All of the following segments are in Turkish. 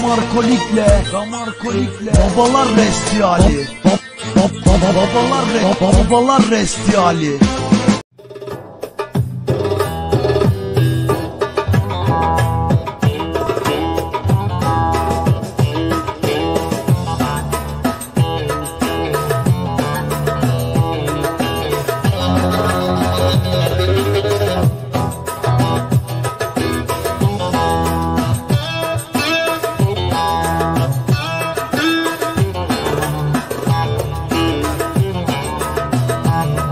Damar kolikle Damar kolikle Babalar restiyali Babalar re Babalar Música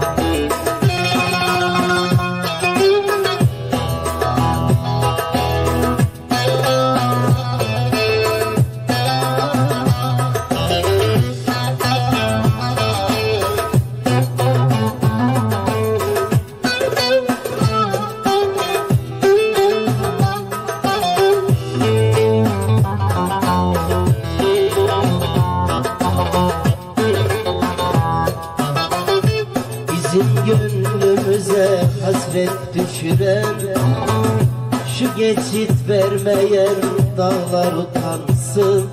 Bizim gönlümüze hasret düşüren Şu geçit vermeyen dağlar utansın.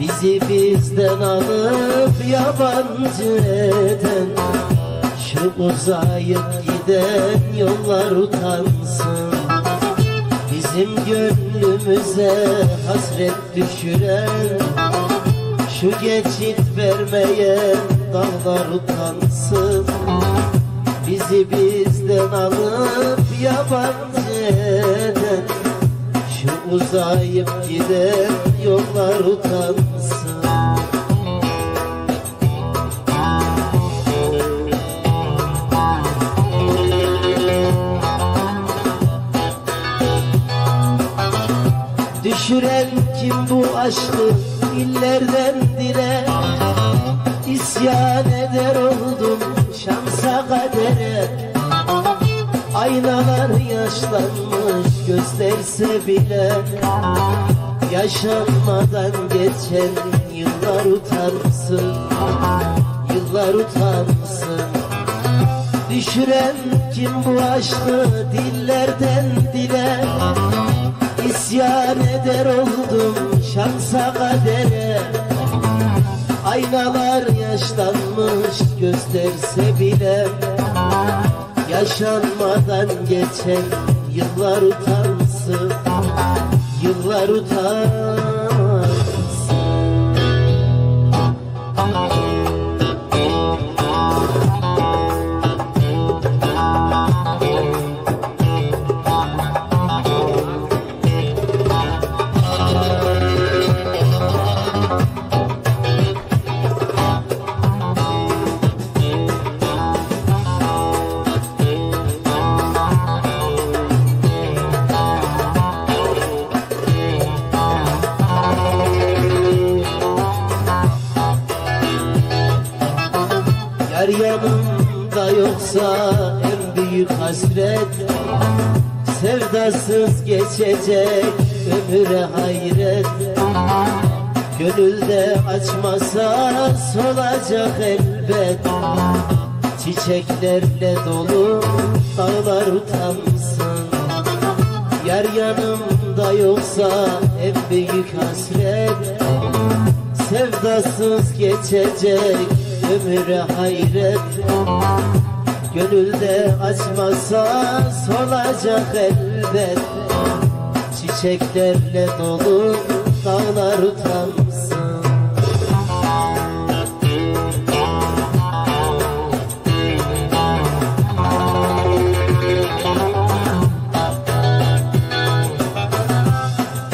Bizi bizden alıp yabancı eden Şu uzayıp giden yollar utansın. Bizim gönlümüze hasret düşüren şu geçit vermeyen dağlar utansın. Bizi bizden alıp yabancı eden Şu uzayıp giden yollar utansın. Düşüren kim bu aşkı illerden dile İsyan eder oldum şansa kadere. Aynalar yaşlanmış gösterse bile Yaşanmadan geçen yıllar utansın Yıllar utansın. Düşüren kim bu aşkı dillerden dile? İsyan eder oldum şansa kadere. Aynalar yaşlanmış gösterse bile Yaşanmadan geçen yıllar utansın Yıllar utansın Yar yanımda yoksa en büyük hasret Sevdasız geçecek ömüre hayret Gönülde açmasa solacak elbet Çiçeklerle dolu dağlar utansın Yar yanımda yoksa en büyük hasret Sevdasız geçecek ömüre hayret. Gönülde açmasa solacak elbet. Çiçeklerle dolu dağlar utansın.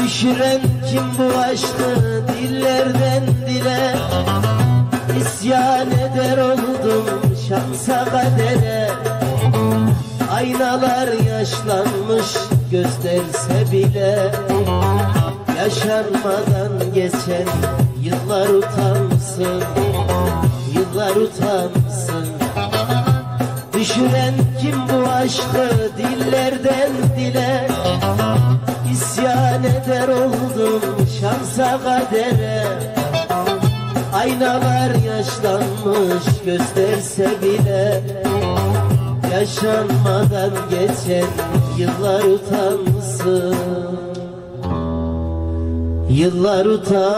Düşüren kim bu aşkı dillerden dile İsyan eder oldum şansa kadere. Aynalar yaşlanmış gösterse bile Yaşanmadan geçen yıllar utansın Yıllar utansın. Düşüren kim bu aşkı dillerden dile? İsyan eder oldum şansa kadere Aynalar yaşlanmış gösterse bile Yaşanmadan geçen yıllar utansın. Yıllar utansın